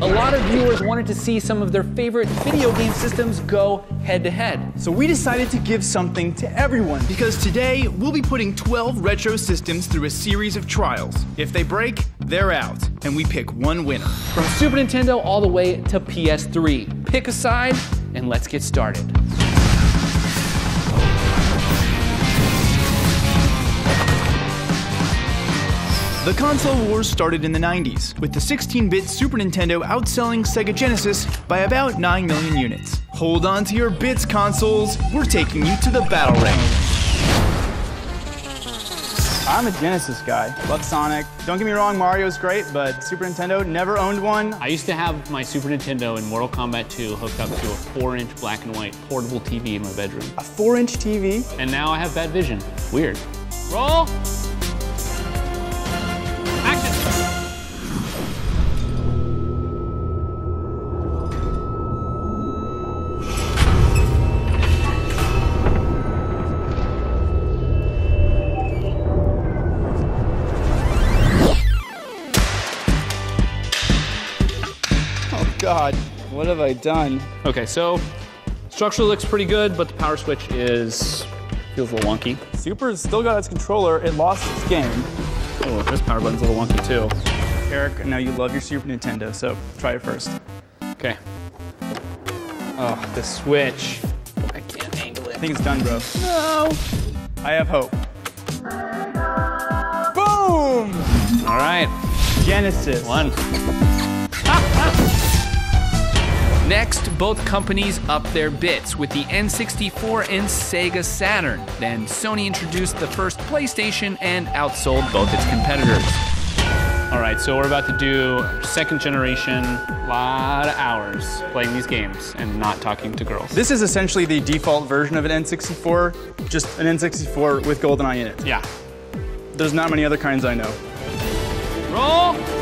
A lot of viewers wanted to see some of their favorite video game systems go head to head. So we decided to give something to everyone because today we'll be putting 12 retro systems through a series of trials. If they break, they're out, and we pick one winner. From Super Nintendo all the way to PS3. Pick a side and let's get started. The console wars started in the 90s, with the 16 bit Super Nintendo outselling Sega Genesis by about 9 million units. Hold on to your bits, consoles, we're taking you to the battle ring. I'm a Genesis guy. Love Sonic. Don't get me wrong, Mario's great, but Super Nintendo never owned one. I used to have my Super Nintendo in Mortal Kombat 2 hooked up to a 4-inch black and white portable TV in my bedroom. A 4 inch TV? And now I have bad vision. Weird. Roll! God, what have I done? Okay, so structure looks pretty good, but the power switch is feels a little wonky. Super's still got its controller, it lost its game. Oh, this power button's a little wonky too. Erik, I know you love your Super Nintendo, so try it first. Okay. Oh, the switch. I can't angle it. I think it's done, bro. No! I have hope. Boom! All right, Genesis. one. Next, both companies upped their bits with the N64 and Sega Saturn. Then Sony introduced the first PlayStation and outsold both its competitors. All right, so we're about to do second generation, lot of hours playing these games and not talking to girls. This is essentially the default version of an N64, just an N64 with GoldenEye in it. yeah. There's not many other kinds I know. Roll.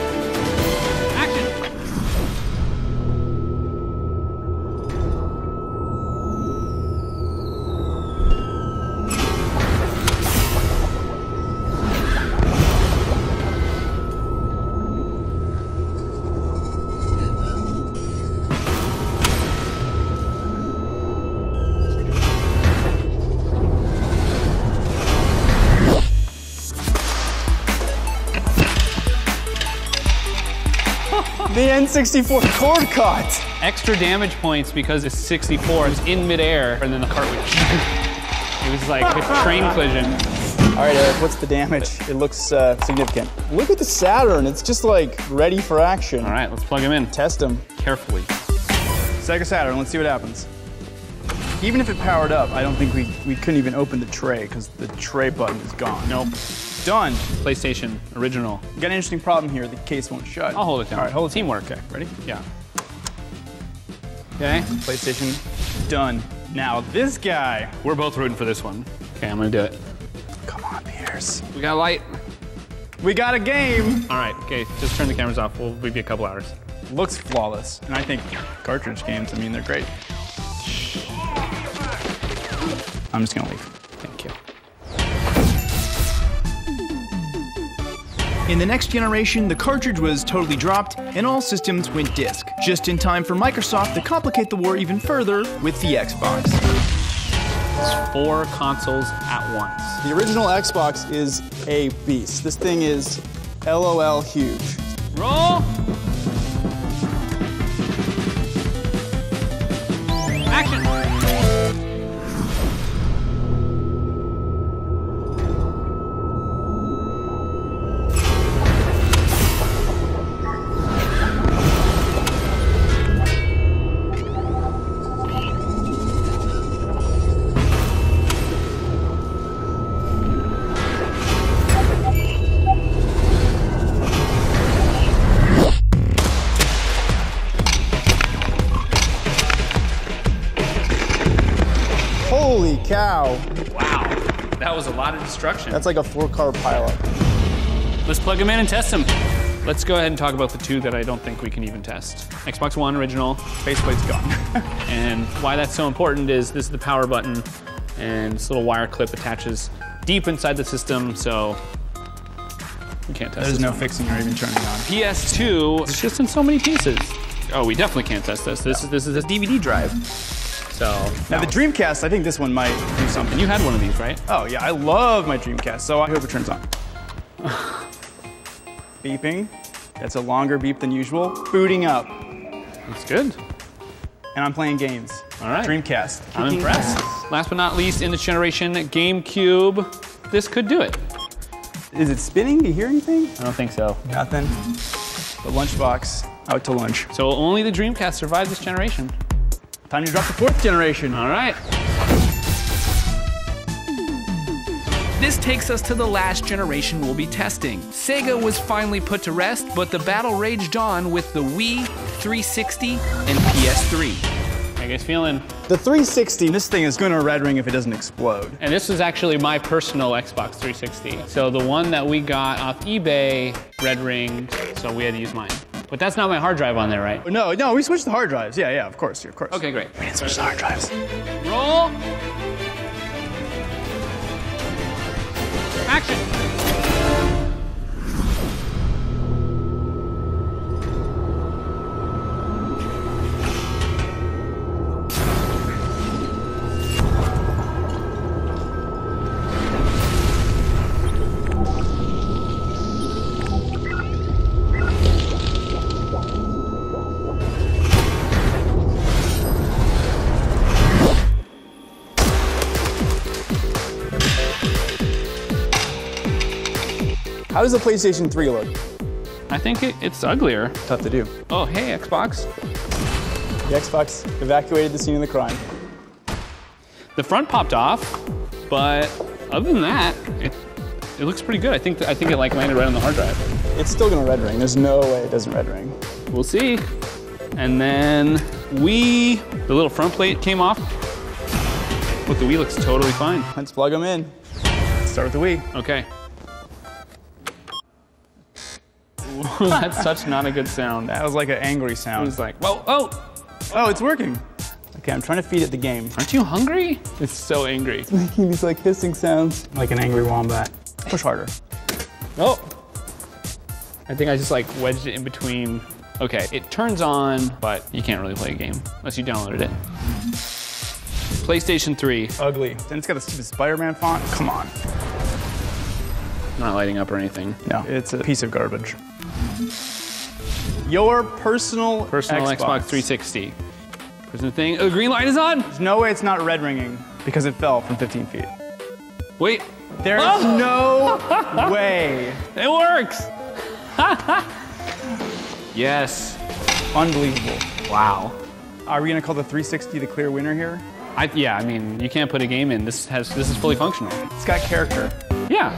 The N64 cord caught! Extra damage points because it's 64. It's in midair, and then the cart would. it was like a train collision. All right, Erik, what's the damage? It looks uh, significant. Look at the Saturn. It's just like ready for action. All right, let's plug him in Test them. carefully. Sega Saturn, let's see what happens. Even if it powered up, I don't think we, we couldn't even open the tray because the tray button is gone. Nope. Done. PlayStation original. Got an interesting problem here. The case won't shut. I'll hold it down. All right, hold it. Teamwork. Okay, ready? Yeah. Okay. PlayStation, done. Now this guy. We're both rooting for this one. Okay, I'm gonna do it. Come on, Pierce. We got a light. We got a game. All right. Okay, just turn the cameras off. We'll be a couple hours. Looks flawless. And I think cartridge games, I mean, they're great. I'm just gonna leave. In the next generation, the cartridge was totally dropped and all systems went disc, just in time for Microsoft to complicate the war even further with the Xbox. It's four consoles at once. The original Xbox is a beast. This thing is LOL huge. Roll. That was a lot of destruction. That's like a four car pileup. Let's plug them in and test them. Let's go ahead and talk about the two that I don't think we can even test. Xbox One original, Faceplate's gone. and why that's so important is this is the power button, and this little wire clip attaches deep inside the system, so You can't test it. There's this no one. fixing or even turning on. PS2 it's just in so many pieces. Oh, we definitely can't test this. This is this is a DVD drive. So Now the Dreamcast, I think this one might do something. you had one of these, right? Oh yeah, I love my Dreamcast, so I hope it turns on. Beeping. That's a longer beep than usual. Booting up. It's good. And I'm playing games. All right. Dreamcast. I'm impressed. ass. Last but not least, in this generation, GameCube. This could do it. Is it spinning? Do you hear anything? I don't think so. Nothing. The lunchbox out to lunch. So only the Dreamcast survived this generation. Time to drop the fourth generation. All right. This takes us to the last generation we'll be testing. Sega was finally put to rest, but the battle raged on with the Wii, 360, and PS3. How you guys feeling? The 360, this thing is gonna red ring if it doesn't explode. And this was actually my personal Xbox 360. So the one that we got off eBay, red ringed, so we had to use mine. But that's not my hard drive on there, right? No, no, we switched the hard drives. Yeah, yeah, of course, of course. Okay, great. We switched the hard drives. Roll. Action. How does the PlayStation 3 look? I think it, it's uglier. Tough to do. Oh, hey, Xbox. The Xbox evacuated the scene of the crime. The front popped off, but other than that, it, it looks pretty good. I think I think it like landed right on the hard drive. It's still gonna red ring. There's no way it doesn't red ring. We'll see. And then we, the little front plate came off, but the Wii looks totally fine. Let's plug them in. Start with the Wii. Okay. That's such not a good sound. That was like an angry It sound. was like, whoa, oh, Oh, it's working. Okay, I'm trying to feed it the game. aren't you hungry? It's so angry. It's making these like hissing sounds. Like an angry wombat. Push harder. Oh. I think I just like wedged it in between. Okay, it turns on, but you can't really play a game unless you downloaded it. PlayStation 3, Ugly. And it's got a stupid Spider-Man font. Come on. Not lighting up or anything. No, it's a piece of garbage. Your personal Personal Xbox, 360. Person thing. Oh, green light is on. There's no way it's not red ringing because it fell from 15 feet. Wait, There's ah! no way. it works. yes. Unbelievable. Wow. Are we gonna call the 360 the clear winner here? I, yeah, I mean, you can't put a game in. This has this is fully functional. It's got character. Yeah.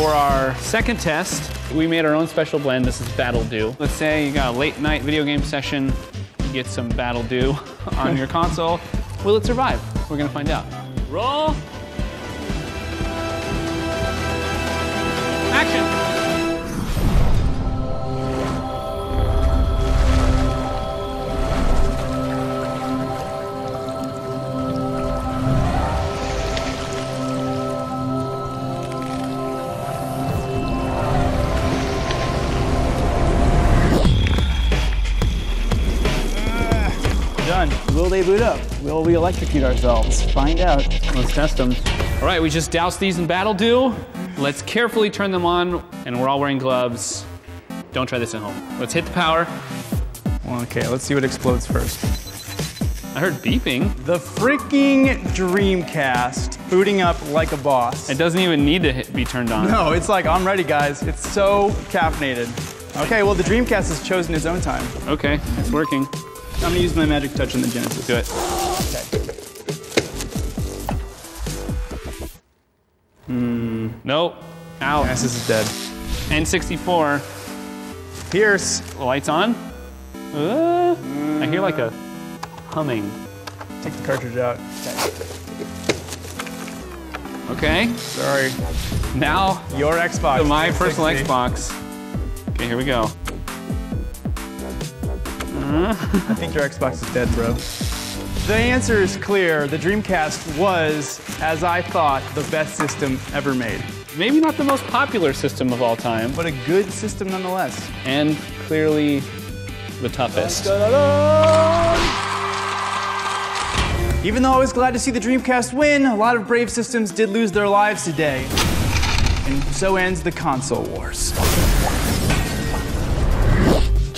For our second test, we made our own special blend. This is Battle Dew. Let's say you got a late night video game session, you get some Battle Dew on your console. Will it survive? We're gonna find out. Roll. Action. They boot up? Will we electrocute ourselves? Find out. Let's test them. All right, we just doused these in Battle Dew. Let's carefully turn them on, and we're all wearing gloves. Don't try this at home. Let's hit the power. Okay, let's see what explodes first. I heard beeping. The freaking Dreamcast booting up like a boss. It doesn't even need to hit, be turned on. No, it's like, I'm ready, guys. It's so caffeinated. Okay, well, the Dreamcast has chosen its own time. Okay, it's working. I'm gonna use my magic touch on the Genesis. Do it. Okay. Hmm. Nope. Out. Genesis is dead. N64. Pierce, Lights on. Uh, I hear like a humming. take the cartridge out. Okay. Sorry. Now Your Xbox. my personal Xbox. Okay, here we go. I think your Xbox is dead, bro. The answer is clear. The Dreamcast was, as I thought, the best system ever made. Maybe not the most popular system of all time, But a good system nonetheless. and clearly the toughest. Even though I was glad to see the Dreamcast win, a lot of Brave systems did lose their lives today. And so ends the console wars.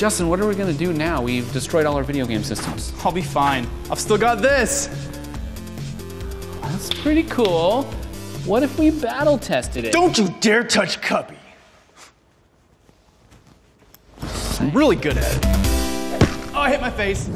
Justin, what are we gonna do now? We've destroyed all our video game systems. I'll be fine. I've still got this. That's pretty cool. What if we battle tested it? Don't you dare touch Cubby. I'm really good at it. Oh, I hit my face.